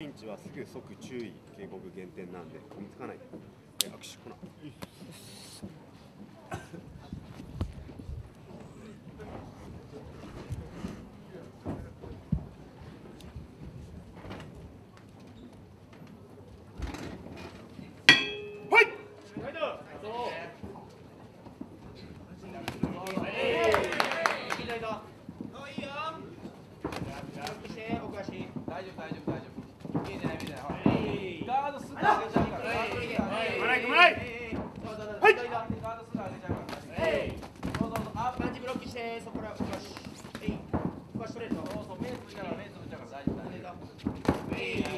ピンチはすぐ即注意警告減点なんで、込みつかない。握手来ない。Amen.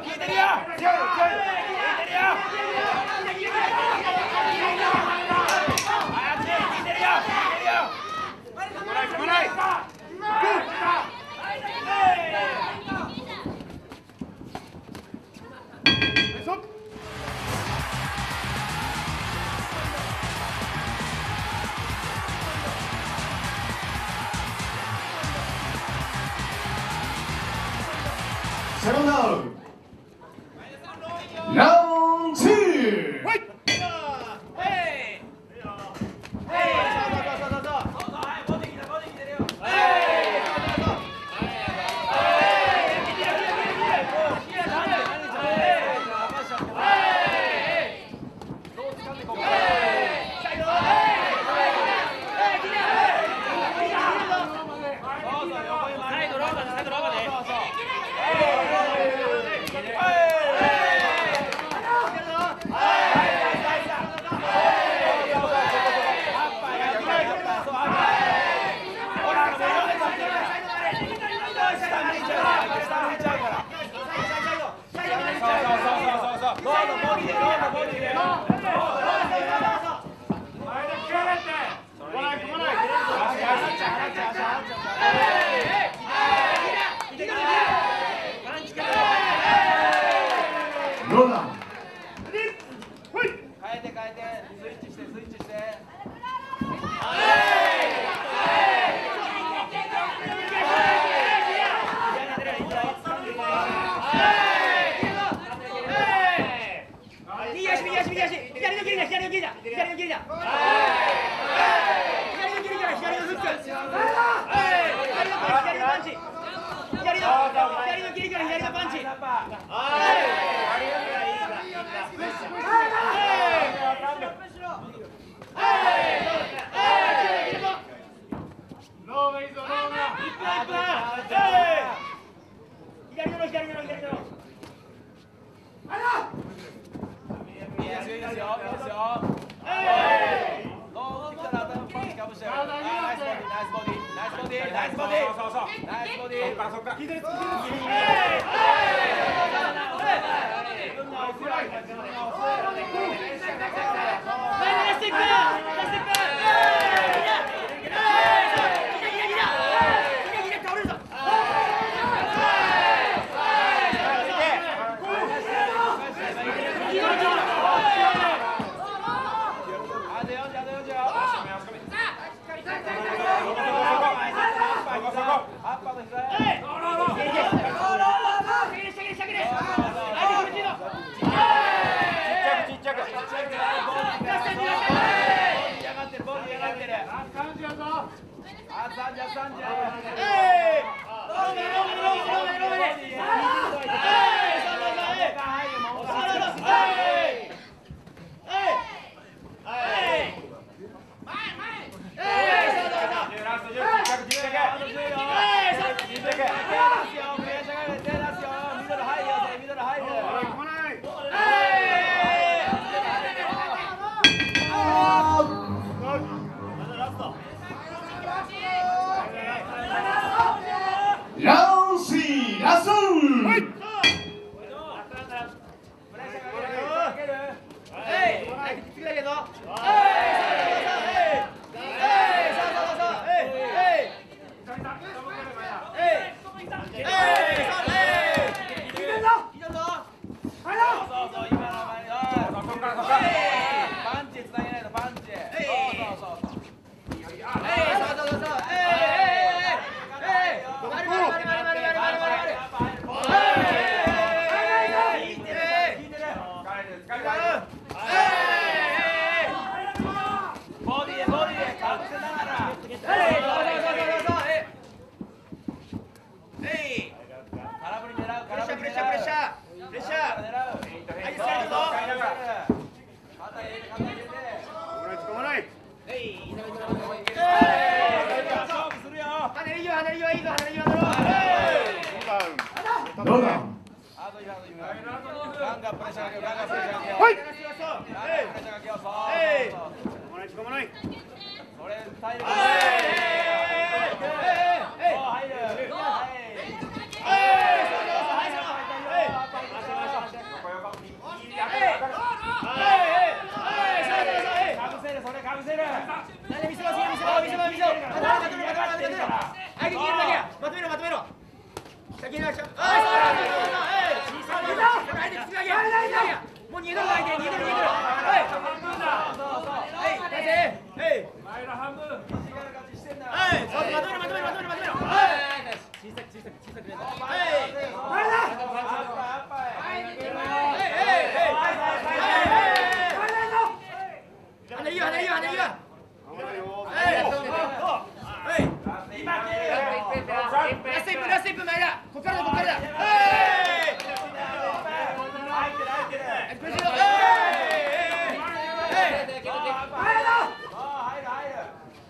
聞いてるよ Second down. 左のパンチ。Aye. 先に足をもう。逃げないで逃げ。る逃げ。るこっからだこっからだ。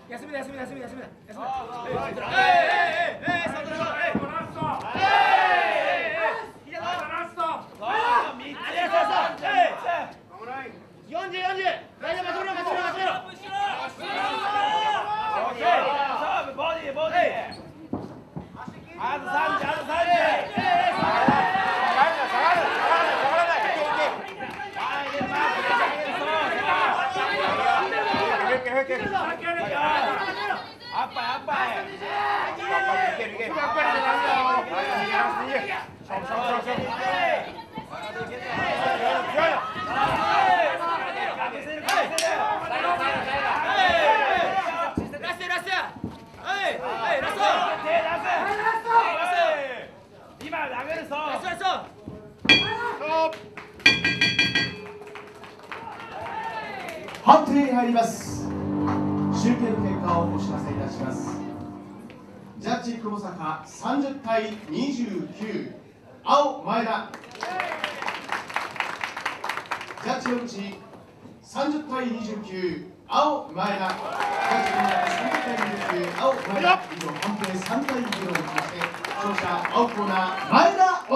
休みだ休みだ休みだ休みだ休みだ判定に入ります。集計の結果をお知らせいたします。ジャッジ久保坂30対29青前田。ジャッジ野口。30対29青前田。ジャッジ宮30対29青前田。以上判定3対2をもちまして勝者青コーナー前田治